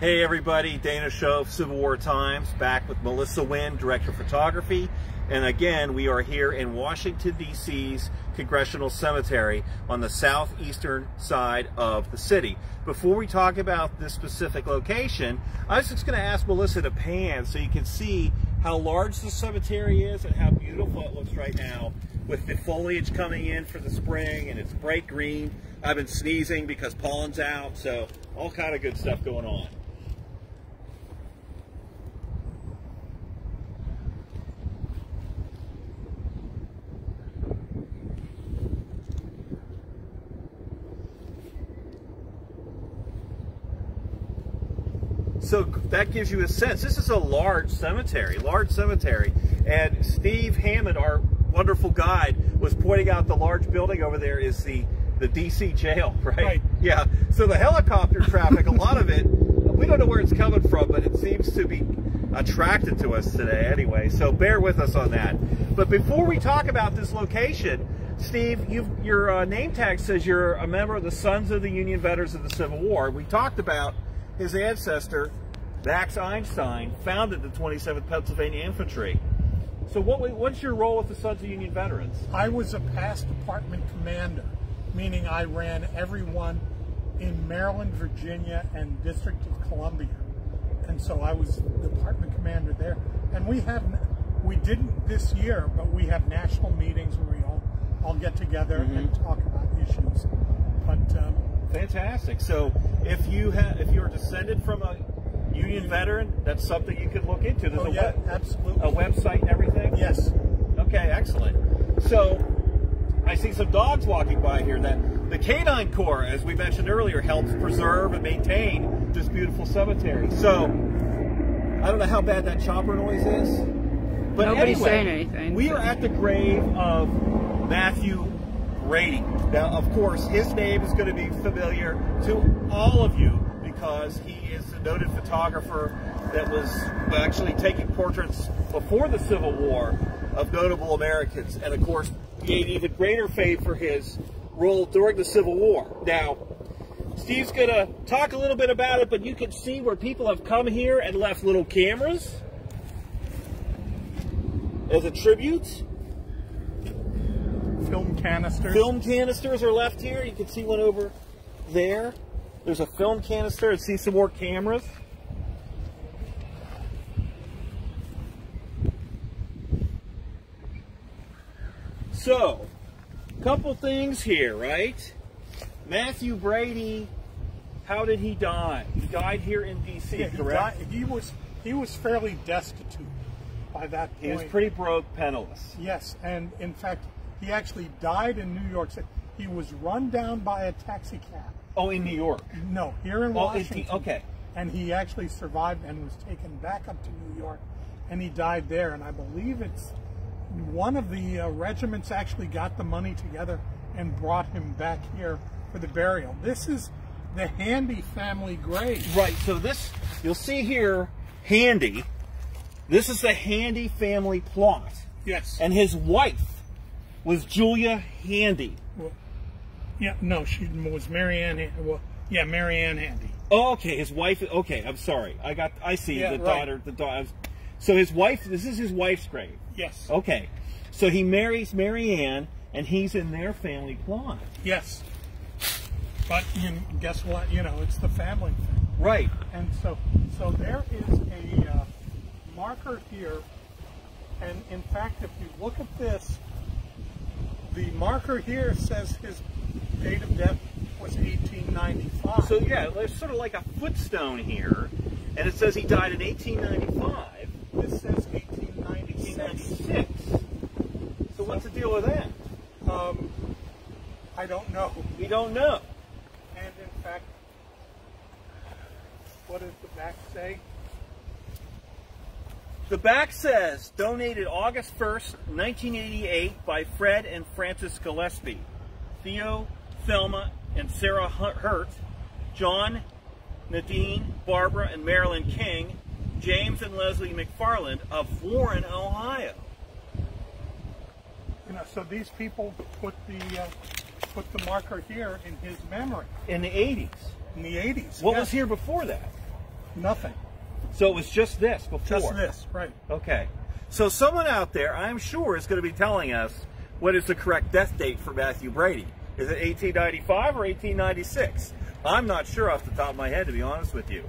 Hey everybody, Dana Shoaf, Civil War Times, back with Melissa Winn, Director of Photography. And again, we are here in Washington, D.C.'s Congressional Cemetery on the southeastern side of the city. Before we talk about this specific location, I was just going to ask Melissa to pan so you can see how large the cemetery is and how beautiful it looks right now with the foliage coming in for the spring and it's bright green. I've been sneezing because pollen's out, so all kind of good stuff going on. So that gives you a sense. This is a large cemetery, large cemetery. And Steve Hammond, our wonderful guide, was pointing out the large building over there is the, the DC jail, right? Right. Yeah. So the helicopter traffic, a lot of it, we don't know where it's coming from, but it seems to be attracted to us today anyway. So bear with us on that. But before we talk about this location, Steve, your uh, name tag says you're a member of the Sons of the Union Veterans of the Civil War. We talked about his ancestor, Max Einstein, founded the 27th Pennsylvania Infantry. So what, what's your role with the Sons of Union Veterans? I was a past department commander, meaning I ran everyone in Maryland, Virginia, and District of Columbia. And so I was department commander there. And we have, we didn't this year, but we have national meetings where we all, all get together mm -hmm. and talk about issues. But um, Fantastic. So if you have, if you're descended from a Union veteran, that's something you could look into. There's oh, a, yeah, web, absolutely. a website and everything? Yes. Okay, excellent. So I see some dogs walking by here. That the Canine Corps, as we mentioned earlier, helps preserve and maintain this beautiful cemetery. So I don't know how bad that chopper noise is. But Nobody's anyway, saying anything. We are at the grave of Mathew Now, of course, his name is going to be familiar to all of you because he is a noted photographer that was actually taking portraits before the Civil War of notable Americans, and of course, gained even greater fame for his role during the Civil War. Now, Steve's going to talk a little bit about it, but you can see where people have come here and left little cameras as a tribute film canisters. Film canisters are left here. You can see one over there. There's a film canister. I see some more cameras. So, couple things here, right? Mathew Brady, how did he die? He died here in D.C., yeah, correct? He, died, he was he was fairly destitute by that point. He was pretty broke, penniless. Yes, and in fact, he actually died in New York City. He was run down by a taxi cab. Oh, in New York? No, here in oh, Washington. okay. And he actually survived and was taken back up to New York, and he died there. And I believe it's one of the uh, regiments actually got the money together and brought him back here for the burial. This is the Handy family grave. Right. So this you'll see here, Handy. This is the Handy family plot. Yes. And his wife was Julia Handy. Well, yeah, no, she was Marianne. Well, yeah, Marianne Handy. Oh, okay. His wife. Okay, I'm sorry. I got. I see yeah, the right. daughter. The daughter. So his wife. This is his wife's grave. Yes. Okay. So he marries Marianne, and he's in their family plot. Yes. But guess what? You know, it's the family thing. Right. And so, so there is a uh, marker here, and in fact, if you look at this, the marker here says his date of death was 1895. So yeah, there's sort of like a footstone here, and it says he died in 1895. This says 1896. 1896. So what's the deal with that? Um, I don't know. We don't know. And in fact, what does the back say? The back says, donated August 1st, 1988 by Fred and Francis Gillespie, Theo, Thelma, and Sarah Hurt, John, Nadine, Barbara, and Marilyn King, James and Leslie McFarland of Warren, Ohio. You know, so these people put the uh, put the marker here in his memory. In the 80s. In the 80s. What yes. was here before that? Nothing. So it was just this before. Just this, right. Okay. So someone out there, I'm sure, is going to be telling us what is the correct death date for Mathew Brady. Is it 1895 or 1896? I'm not sure off the top of my head, to be honest with you.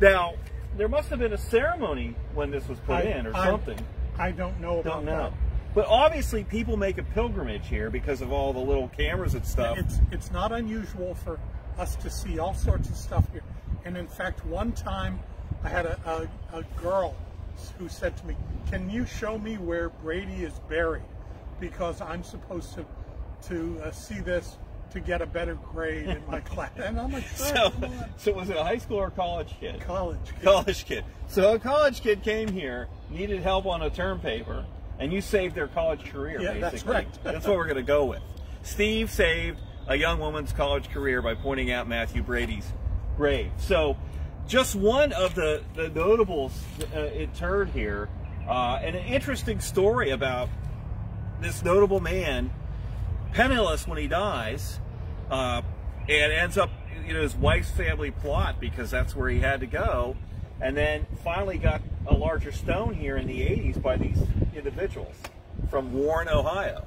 Now, there must have been a ceremony when this was put I- in or I- something. I don't know about Don't know. that. But obviously, people make a pilgrimage here because of all the little cameras and stuff. It's it's not unusual for us to see all sorts of stuff here. And in fact, one time I had a, a, a girl who said to me, "Can you show me where Brady is buried? Because I'm supposed to to uh, see this to get a better grade in my class." And I'm like, sure, so, so was it a high school or college kid? college. college kid. So a college kid came here, needed help on a term paper, and you saved their college career. Yeah, basically. that's right. that's what we're going to go with. Steve saved a young woman's college career by pointing out Mathew Brady's grave. So, just one of the the notables uh, interred here, uh, and an interesting story about this notable man, penniless when he dies, uh, and ends up, you know, his wife's family plot because that's where he had to go, and then finally got a larger stone here in the 80s by these individuals from Warren, Ohio.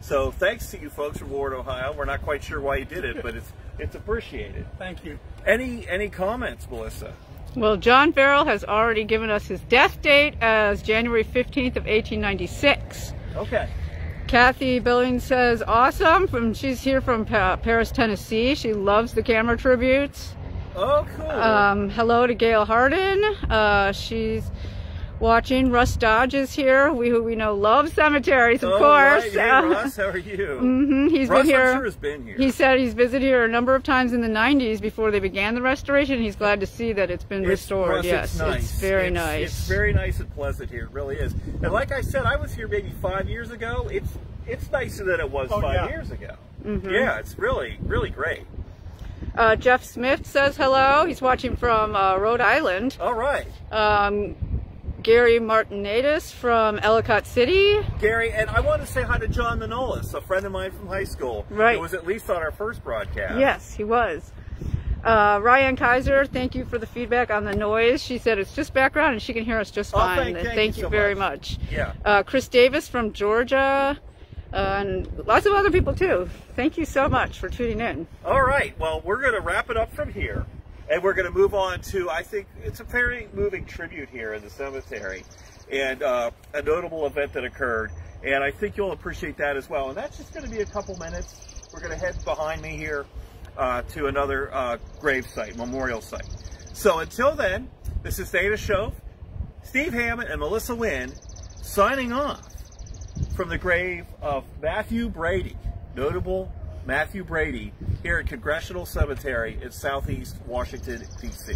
So thanks to you folks from Warren, Ohio. We're not quite sure why you did it, but it's it's appreciated. Thank you. Any any comments, Melissa? Well, John Farrell has already given us his death date as January 15th of 1896. Okay. Kathy Billings says, awesome. From She's here from Pa- Paris, Tennessee. She loves the camera tributes. Oh, cool. Um, hello to Gail Harden. Uh, she's watching. Russ Dodge is here. We who we know love cemeteries, of Oh, course. Right. Hey, Uh, Russ, how are you? mhm, he's Russ, been here. I'm sure has been here. He said he's visited here a number of times in the 90s before they began the restoration. He's glad to see that it's been It's- restored. Russ, yes, it's, nice. very It's- nice. It's very nice and pleasant here. It really is. And like I said, I was here maybe five years ago. It's it's nicer than it was Oh, five yeah. years ago. Mm-hmm. Yeah, it's really really great. Uh, Jeff Smith says hello. He's watching from uh, Rhode Island. All right, Um, Gary Martinaitis from Ellicott City. Gary, and I want to say hi to John Manolis, a friend of mine from high school. Right. Who was at least on our first broadcast. Yes, he was. Uh, Ryan Kaiser, thank you for the feedback on the noise. She said it's just background and she can hear us just Oh, fine. thank- thank thank you you so very much. much. Yeah. Uh, Chris Davis from Georgia. Uh, and lots of other people too. Thank you so much for tuning in. All right. Well, we're going to wrap it up from here, and we're going to move on to. I think it's a very moving tribute here in the cemetery, and uh, a notable event that occurred. And I think you'll appreciate that as well. And that's just going to be a couple minutes. We're going to head behind me here uh, to another uh, grave site, memorial site. So until then, this is Dana Shoaf, Steve Hammond, and Melissa Winn signing off from the grave of Mathew Brady, notable Mathew Brady, here at Congressional Cemetery in Southeast Washington, D.C.